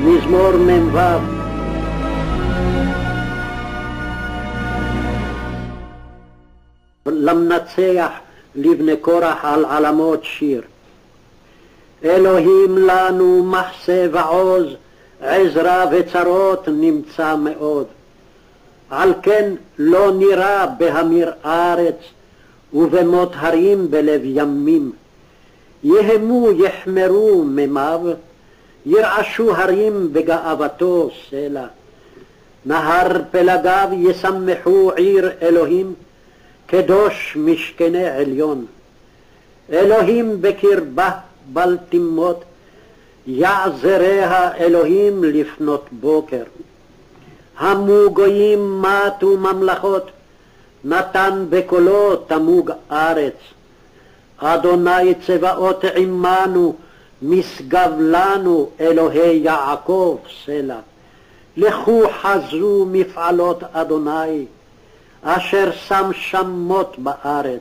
מזמור מ"ו למנצח לבני קורח על עלמות שיר. אלוהים לנו מחסה ועוז, עזרה וצרות נמצא מאוד. על כן לא נירא בהמיר ארץ, ובמות הרים בלב ימים. יהמו יחמרו מימיו, ירעשו הרים בגאוותו סלע. נהר פלגיו ישמחו עיר אלוהים, קדוש משכני עליון. אלוהים בקרבה בל תמות, יעזריה אלוהים לפנות בוקר. המו גויים מתו ממלכות, נתן בקולו תמוג ארץ. אדוני צבאות עמנו, משגב לנו אלוהי יעקב סלע. לכו חזו מפעלות אדוני, אשר שם שמות בארץ.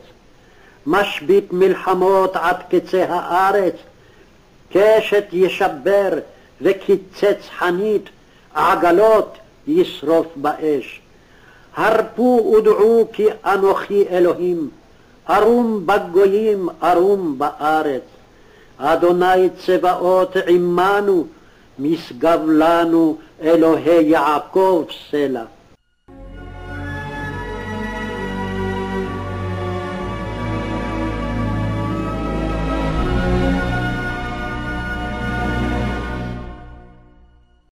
משבית מלחמות עד קצה הארץ, קשת ישבר וקיצץ חנית, עגלות ישרוף באש. הרפו ודעו כי אנוכי אלוהים, ערום בגויים, ערום בארץ. אדוני צבאות עמנו, משגב לנו אלוהי יעקב סלע.